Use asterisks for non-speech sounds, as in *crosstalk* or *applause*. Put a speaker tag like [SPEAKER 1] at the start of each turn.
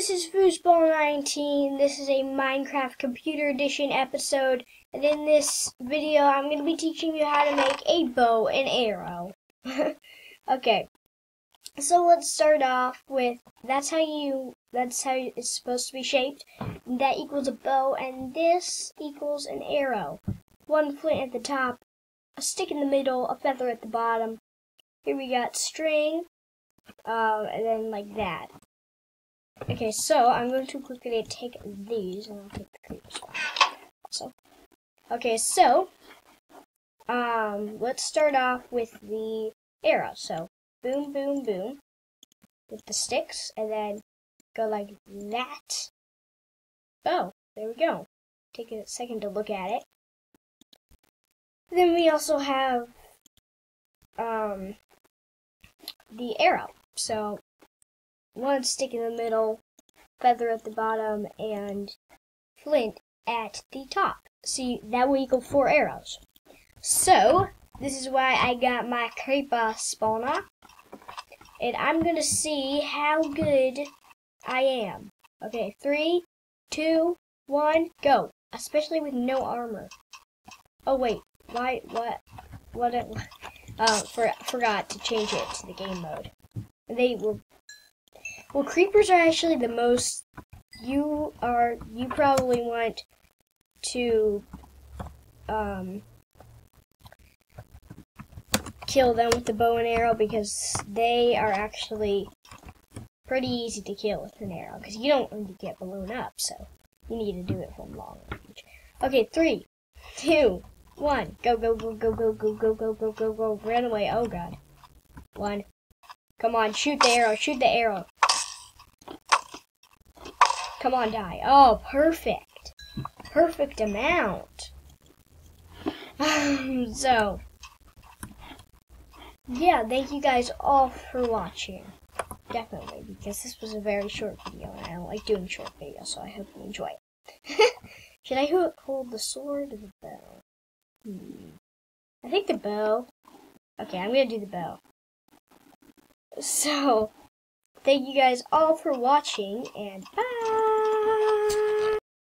[SPEAKER 1] this is Foosball19. This is a Minecraft Computer Edition episode. And in this video, I'm going to be teaching you how to make a bow and arrow. *laughs* okay. So let's start off with, that's how you, that's how it's supposed to be shaped. That equals a bow, and this equals an arrow. One flint at the top, a stick in the middle, a feather at the bottom. Here we got string, uh, and then like that. Okay, so I'm going to quickly take these, and I'll take the creeper squad also. Okay, so, um, let's start off with the arrow. So, boom, boom, boom, with the sticks, and then go like that. Oh, there we go. Take a second to look at it. Then we also have, um, the arrow. So, one stick in the middle, feather at the bottom, and flint at the top. See, that will equal four arrows. So, this is why I got my creeper spawner. And I'm going to see how good I am. Okay, three, two, one, go. Especially with no armor. Oh, wait. Why, what, what, *laughs* uh, for, forgot to change it to the game mode. They will well, creepers are actually the most. You are. You probably want to um, kill them with the bow and arrow because they are actually pretty easy to kill with an arrow because you don't need to get balloon up, so you need to do it from long range. Okay, three, two, one, go, go, go, go, go, go, go, go, go, go, go, run away. Oh god. One. Come on, shoot the arrow, shoot the arrow. Come on, die. Oh, perfect. Perfect amount. so, yeah, thank you guys all for watching. Definitely, because this was a very short video, and I don't like doing short videos, so I hope you enjoy it. *laughs* Should I hold the sword or the bow? Hmm. I think the bow. Okay, I'm gonna do the bow. So, thank you guys all for watching, and bye! Tchau!